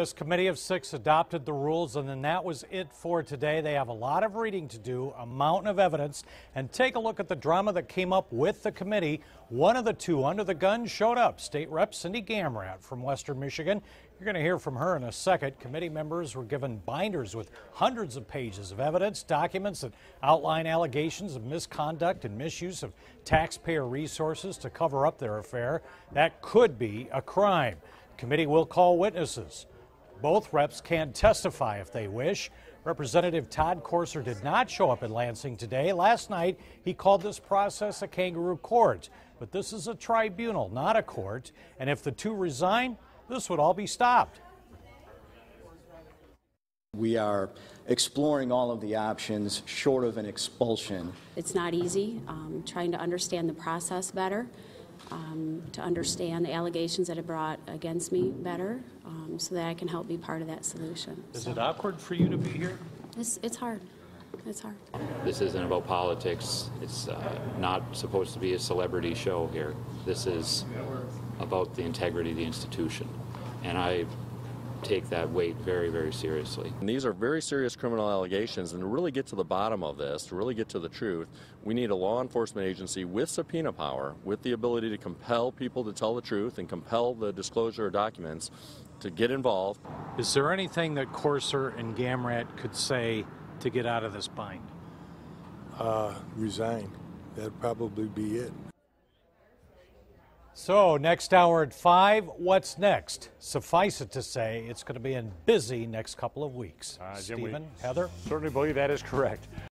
This committee of six adopted the rules, and then that was it for today. They have a lot of reading to do, a mountain of evidence, and take a look at the drama that came up with the committee. One of the two under the gun showed up, State Rep Cindy Gamrat from Western Michigan. You're going to hear from her in a second. Committee members were given binders with hundreds of pages of evidence, documents that outline allegations of misconduct and misuse of taxpayer resources to cover up their affair. That could be a crime. Committee will call witnesses. Both reps can testify if they wish. Representative Todd Courser did not show up in Lansing today. Last night, he called this process a kangaroo court. But this is a tribunal, not a court. And if the two resign, this would all be stopped. We are exploring all of the options short of an expulsion. It's not easy, um, trying to understand the process better, um, to understand the allegations that are brought against me better, um, so that I can help be part of that solution. Is it awkward for you to be here? It's, it's hard. It's hard. This isn't about politics. It's uh, not supposed to be a celebrity show here. This is about the integrity of the institution. And I take that weight very, very seriously. And these are very serious criminal allegations, and to really get to the bottom of this, to really get to the truth, we need a law enforcement agency with subpoena power, with the ability to compel people to tell the truth and compel the disclosure of documents to get involved. Is there anything that Courser and Gamrat could say to get out of this bind? uh, resign. That'd probably be it. So, next hour at 5, what's next? Suffice it to say, it's going to be a busy next couple of weeks. Uh, Jim, Stephen, Heather? Certainly believe that is correct.